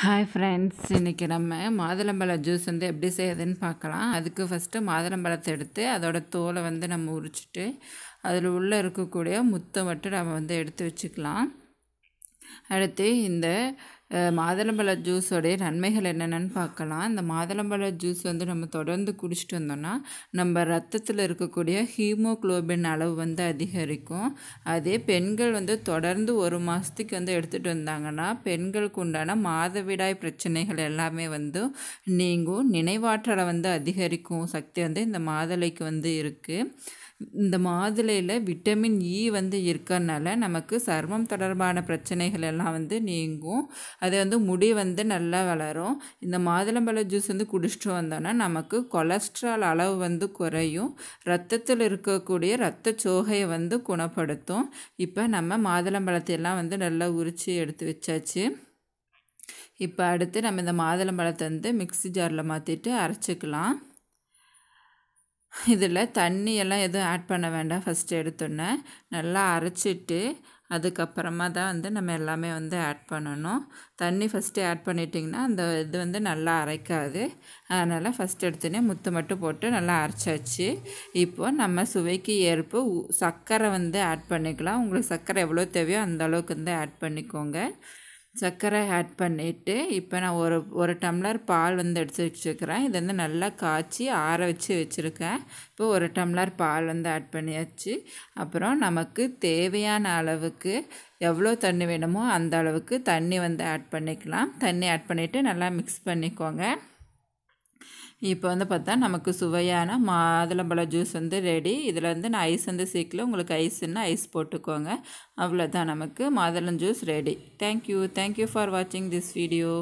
Hi friends இன்றைக்கி நம்ம மாதுளம்பழ juice வந்து எப்படி செய்யுதுன்னு பார்க்கலாம். அதுக்கு ஃபஸ்ட்டு மாதுளம்பழத்தை எடுத்து அதோட தோலை வந்து நம்ம உரிச்சிட்டு அதில் உள்ளே இருக்கக்கூடிய முத்தை மட்டும் நம்ம வந்து எடுத்து வச்சுக்கலாம். அடுத்து இந்த மாதுளம்பழ ஜூஸோடைய நன்மைகள் என்னென்னு பார்க்கலாம். இந்த மாதுளம்பழ ஜூஸ் வந்து நம்ம தொடர்ந்து குடிச்சிட்டு வந்தோம்னா நம்ம ரத்தத்தில் இருக்கக்கூடிய ஹீமோகுளோபின் அளவு வந்து அதிகரிக்கும். அதே பெண்கள் வந்து தொடர்ந்து ஒரு மாதத்துக்கு வந்து எடுத்துகிட்டு வந்தாங்கன்னா பெண்களுக்கு உண்டான மாதவிடாய் பிரச்சனைகள் எல்லாமே வந்து நீங்கும். நினைவாற்றலை வந்து அதிகரிக்கும். சக்தி வந்து இந்த மாதுளைக்கு வந்து இருக்குது இந்த மாதுளையில் விட்டமின் இ வந்து இருக்கறனால நமக்கு சர்மம் தொடர்பான பிரச்சனைகள் எல்லாம் வந்து நீங்கும். அது வந்து முடி வந்து நல்லா வளரும். இந்த மாதுளம்பழ ஜூஸ் வந்து குடிச்சிட்டு வந்தோன்னா நமக்கு கொலஸ்ட்ரால் அளவு வந்து குறையும். ரத்தத்தில் இருக்கக்கூடிய ரத்த சோகையை வந்து குணப்படுத்தும். இப்போ நம்ம மாதுளம்பழத்தை எல்லாம் வந்து நல்லா உரித்து எடுத்து வச்சாச்சு. இப்போ அடுத்து நம்ம இந்த மாதுளம்பழத்தை வந்து மிக்ஸி ஜாரில் மாற்றிட்டு அரைச்சிக்கலாம். இதில் தண்ணி எல்லாம் எதுவும் ஆட் பண்ண வேண்டாம். ஃபஸ்ட்டு எடுத்தோன்னே. நல்லா அரைச்சிட்டு அதுக்கப்புறமா தான் வந்து நம்ம எல்லாமே வந்து ஆட் பண்ணணும். தண்ணி ஃபஸ்ட்டு ஆட் பண்ணிட்டிங்கன்னா அந்த இது வந்து நல்லா அரைக்காது. அதனால் ஃபஸ்ட் எடுத்துனே முத்து மட்டும் போட்டு நல்லா அரைச்சாச்சு இப்போது நம்ம சுவைக்கு ஏற்பு சர்க்கரை வந்து ஆட் பண்ணிக்கலாம். உங்களுக்கு சர்க்கரை எவ்வளோ தேவையோ அந்த அளவுக்கு வந்து ஆட் பண்ணிக்கோங்க. சர்க்கரை ஆட் பண்ணிவிட்டு இப்போ நான் ஒரு ஒரு டம்ளர் பால் வந்து எடுத்து வச்சுருக்கிறேன். இது வந்து நல்லா காய்ச்சி ஆற வச்சு வச்சுருக்கேன். இப்போ ஒரு டம்ளர் பால் வந்து ஆட் பண்ணியாச்சு. அப்புறம் நமக்கு தேவையான அளவுக்கு எவ்வளோ தண்ணி வேணுமோ அந்த அளவுக்கு தண்ணி வந்து ஆட் பண்ணிக்கலாம். தண்ணி ஆட் பண்ணிவிட்டு நல்லா மிக்ஸ் பண்ணிக்கோங்க. இப்போ வந்து பார்த்தா நமக்கு சுவையான மாதுளம்பழ ஜூஸ் வந்து ரெடி இதில் வந்து நான் ஐஸ் வந்து சீக்கிரம் உங்களுக்கு ஐஸ்ன்னு ஐஸ் போட்டுக்கோங்க. அவ்வளோதான் நமக்கு மாதுளம் juice ready thank you thank you for வாட்சிங் திஸ் வீடியோ